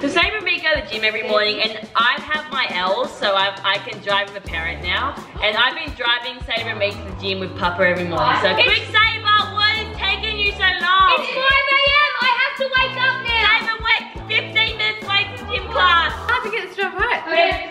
So Sabre and me go to the gym every morning and I have my L's so I, I can drive with a parent now. And I've been driving Sabre and me to the gym with Papa every morning. So quick Sabre, what is taking you so long? It's 5 a.m. I have to wake up now. Sabre, wait, 15 minutes late to gym class. I have to get this job right. Okay,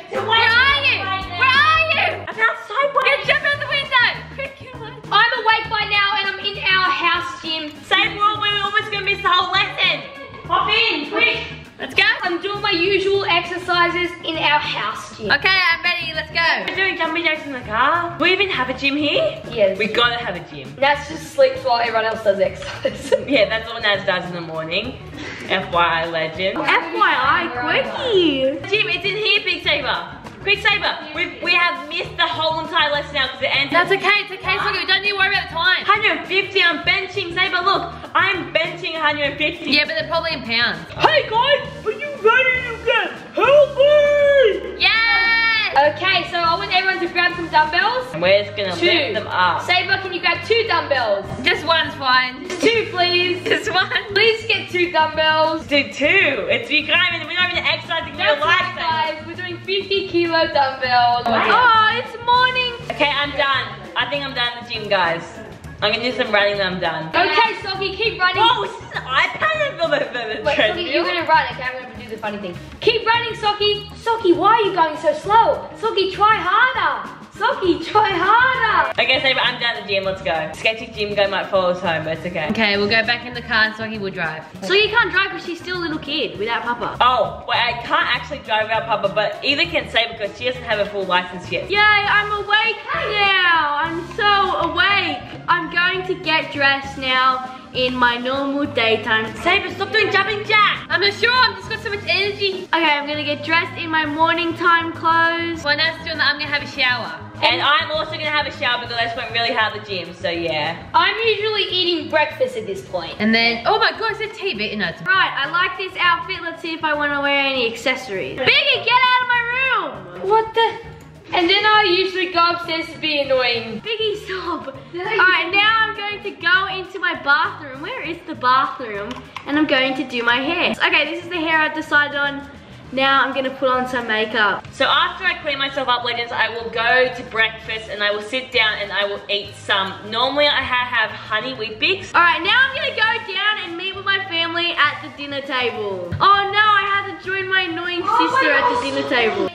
Okay, I'm ready. Let's go. We're doing jumping jacks in the car. Do we even have a gym here? Yes. We gotta have a gym. Nats just sleeps while everyone else does exercise. Yeah, that's all Naz does in the morning. FYI legend. FYI, quickie. Jim, it's in here, Big Sabre. Quick Sabre, we, we have missed the whole entire lesson now because it ends That's okay. It's okay, Sockie. We don't need to worry about the time. 150, I'm benching. Sabre, look, I'm benching 150. Yeah, but they're probably in pounds. Hey guys, are you ready to get healthy? Yes! Okay, so I want everyone to grab some dumbbells. And we're just gonna Two. lift them up. Sabre, can you grab two dumbbells? Just one's fine. Two, please. Just one. Please get two dumbbells. Do two. It's you can't even, we're not even exercising real life. right, guys. We're doing 50 kilo dumbbells. Wow. Oh, it's morning. Okay, I'm done. I think I'm done at the gym, guys. I'm gonna do some running and I'm done. Okay, Sophie, keep running. Whoa, is this an iPad or the, the, the Wait, Sockie, you're gonna run, okay? I'm gonna do the funny thing. Keep running, Sockie. Sockie, why are you going so slow? Sockie, try harder. Sockie, try harder. Okay, Sabre, I'm down at the gym. Let's go. Sketchy gym guy might follow us home, but it's okay. Okay, we'll go back in the car and Sockie will drive. Sockie can't drive because she's still a little kid without Papa. Oh, wait, I can't actually drive without Papa, but either can Sabre because she doesn't have a full license yet. Yay, I'm awake now. I'm so awake. I'm going to get dressed now in my normal daytime. Sabre, stop doing jumping jack! I'm not sure. I've just got so much energy. Okay, I'm gonna get dressed in my morning time clothes. While Nat's doing that, I'm gonna have a shower. And I'm also gonna have a shower because I just went really hard at the gym, so yeah. I'm usually eating breakfast at this point. And then, oh my god, it's a TV. No, it's Right, I like this outfit. Let's see if I want to wear any accessories. Biggy, get out of my room! What the? And then I usually go upstairs to be annoying. Biggy, stop. Alright, now I'm going to go into my bathroom. Where is the bathroom? And I'm going to do my hair. Okay, this is the hair I've decided on. Now I'm gonna put on some makeup. So after I clean myself up, legends, I will go to breakfast and I will sit down and I will eat some. Normally I have honey Weet-Bix. Alright, now I'm gonna go down and meet with my family at the dinner table. Oh no, I have to join my annoying oh sister at the dinner table.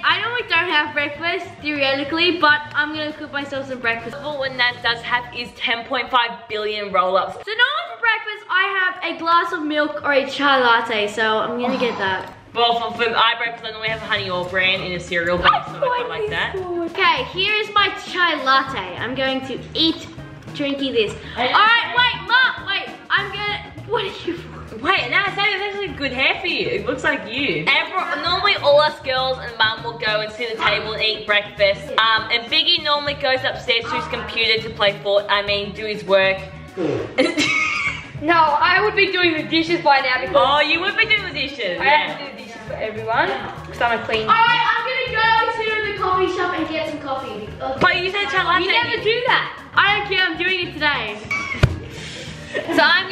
I normally don't have breakfast, theoretically, but I'm gonna cook myself some breakfast. But what Nat does have is 10.5 billion roll-ups. So now for breakfast, I have a glass of milk or a chai latte, so I'm gonna get that. Well, for, for I breakfast, I normally have a honey or bran in a cereal base, so I like that. Okay, here is my chai latte. I'm going to eat, drinky this. Alright, wait, Mom, wait. I'm gonna, what are you Wait, no, it's actually, it's actually good hair for you. It looks like you. Everyone, normally all us girls and mum will go and sit at the table and eat breakfast. Um, and Biggy normally goes upstairs to his computer to play Fort, I mean, do his work. No, I would be doing the dishes by now because oh, you would be doing the dishes. I Yeah. have to do the dishes for everyone because I'm a clean. Alright, I'm gonna go to the coffee shop and get some coffee. But you said chai latte. You never do that. I don't care, I'm doing it today. So I'm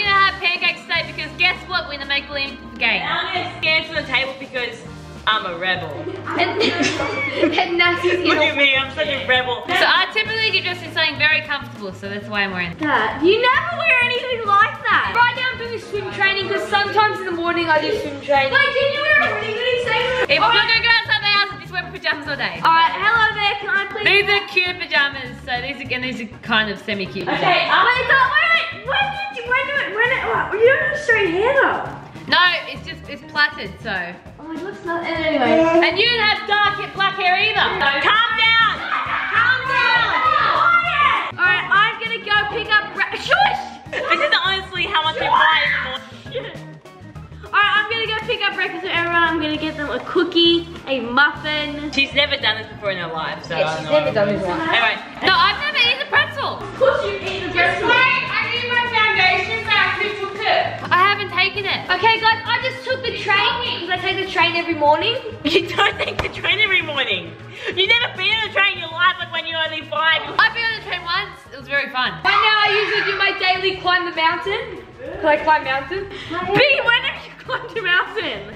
guess what? We're in the make believe game. I'm gonna stand to the table because I'm a rebel. And, and Nassie's Look at me, I'm such a rebel. So I typically get dressed in something very comfortable, so that's why I'm wearing. that. You never wear anything like that. Right now I'm doing swim training because sometimes in the morning I do swim training. Wait, did you wear a really good example? If I'm not gonna go outside the house, I just wear pajamas all day. Alright, hello there, can I please? These are cute pajamas. So these are, and these are kind of semi-cute pajamas. Okay, um, Wait, no, wait, When did you, when, when, when, oh, when you don't have straight hair though. No, it's just, it's plaited, so. Oh, it looks not, anyway. And you don't have dark black hair either. calm down. Calm down. Quiet. Alright, I'm gonna go pick up, shush! This is honestly how much buy anymore. Alright, I'm gonna go pick up breakfast for everyone. I'm gonna get them a cookie, a muffin. She's never done this before in her life, so Yeah, I she's don't know. never done this one. Anyway, No, I've train because I take the train every morning. you don't take the train every morning. You've never been on a train in your life like when you're only five. I've been on the train once. It was very fun. Right now I usually do my daily climb the mountain. Can I climb mountain? B, when have you climbed a mountain.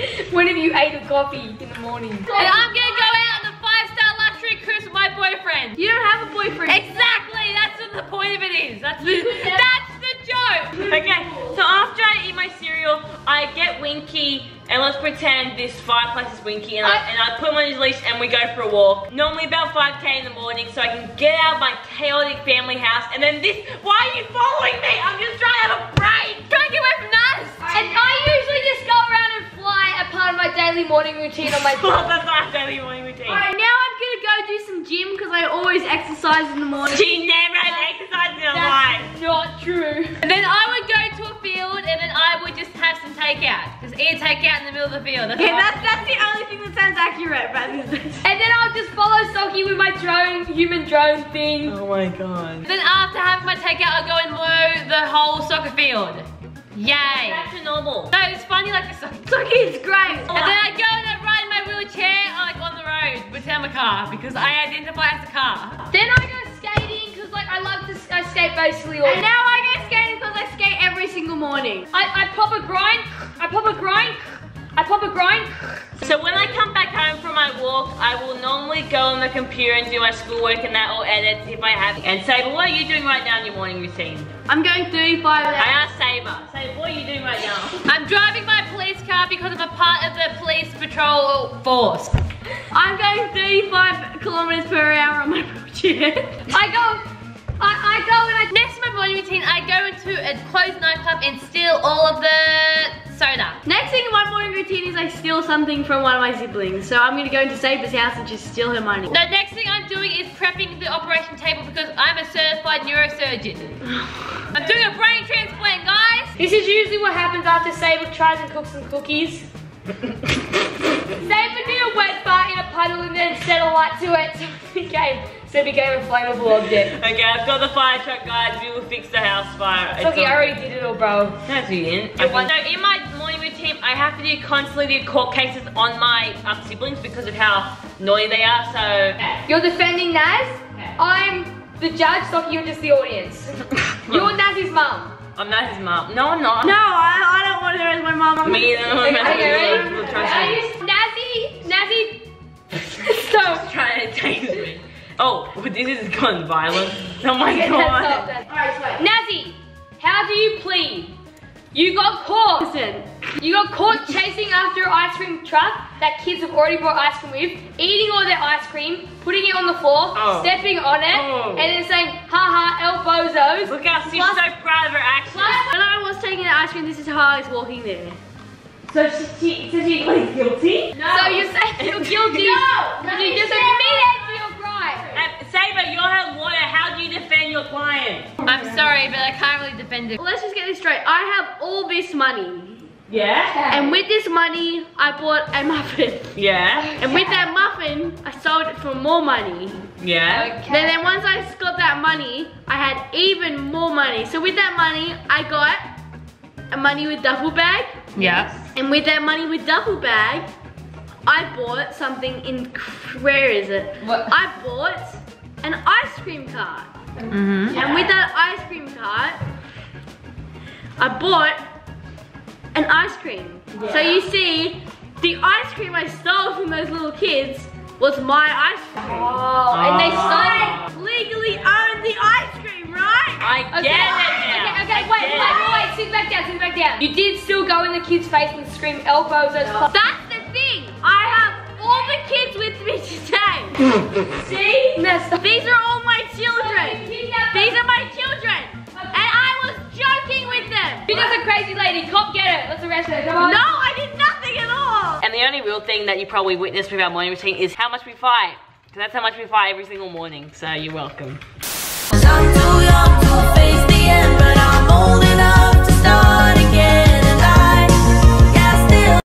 When have you ate a coffee in the morning? And I'm gonna go out on a five-star luxury cruise with my boyfriend. You don't have a boyfriend. Exactly, that's what the point of it is. That's the, that's the joke. Okay, so after I eat my cereal, I get Winky, and let's pretend this fireplace is Winky, and I, I- and I put him on his leash, and we go for a walk. Normally about 5k in the morning, so I can get out of my chaotic family house, and then this, why are you following me? I'm just trying to have a break. Try to get away from us. And I usually just go around and fly a part of my daily morning routine on my that's not daily morning routine. Alright, now I'm gonna go do some gym because I always exercise in the morning. She never has exercise in her life. Not true. And then I would go to a field and then I would just have some takeout. Just eat takeout in the middle of the field. That's Okay, that's that's the only thing that sounds accurate about this. And then I'll just follow Sockie with my drone, human drone thing. Oh my god. Then after having my takeout, I'll go and mow the whole soccer field. Yay. Back to normal. No, it's funny like this. And Sockie is great. And then I go and I ride my wheelchair like on the road, pretend I'm a car because I identify as a car. Then I go skating because like I love to I skate basically all. And now I go skating because I skate every single morning. I, I pop a grind, I pop a grind, I pop a grind. So when I come back home from my walk, I will normally go on the computer and do my schoolwork and that or edits if I have. And Sabre, what are you doing right now in your morning routine? I'm going 35 I hours. asked Sabre. Sabre, what are you doing right now? I'm driving my police car because I'm a part of the police patrol force. I'm going 35 kilometers per hour on my wheelchair. I go, I, I go and I Next to my morning routine, I go into a closed nightclub and steal all of the soda. Next thing in my morning routine is I steal something from one of my siblings. So I'm gonna go into Sabre's house and just steal her money. The next thing I'm doing is prepping the operation table because I'm a certified neurosurgeon. I'm doing a brain transplant, guys. This is usually what happens after Sabre tries and cooks some cookies. Sabre did a wet fart in a puddle and then set a light to it became, so it became a flammable object. Okay, I've got the fire truck, guys. We will fix the house fire. It's okay, I already did it all, bro. No, you didn't. So in my morning routine, I have to do constantly do court cases on my um, siblings because of how naughty they are. So You're defending Naz. I'm the judge, so you're just the audience. You're Naz's mum. I'm not his mom. No, I'm not. No, I, I don't want her as my mum. Me either. Okay, okay, ready? We'll? Nazi, Nazi. Stop. trying to tase me. Oh, but this is gone violent. Oh my god. that's all, that's- Nazi, You got caught. Listen, you got caught chasing after an ice cream truck that kids have already bought ice cream with, eating all their ice cream, putting it on the floor, Oh. stepping on it, Oh. and then saying, haha, El Bozos. Look how she's Plus- so proud of her actions. Plus, when I was taking the ice cream, this is how I was walking there. So she, she, so she pleads guilty? No. So you're saying you're guilty? No, But you just admitted You're her lawyer. How do you defend your client? I'm sorry, but I can't really defend it. Well, let's just get this straight. I have all this money. Yeah? And with this money, I bought a muffin. Yeah? And with that muffin, I sold it for more money. Yeah? Then, then once I got that money, I had even more money. So with that money, I got a money with duffel bag. Yeah. And with that money with duffel bag, I bought something in, where is it? What? I bought cream cart. Mm-hmm. And with that ice cream cart, I bought an ice cream. So you see, the ice cream I stole from those little kids was my ice cream. Oh, and they stole legally owned the ice cream, right? I Okay, get it now. okay, okay, wait, wait, wait, wait, sit back down, sit back down. You did still go in the kid's face and scream elbows as That's the thing. I have all the kids with me today. See? These are all crazy lady. Cop, get her. Let's arrest her. Come on. No, I did nothing at all. And the only real thing that you probably witnessed with our morning routine is how much we fight. Because that's how much we fight every single morning. So you're welcome.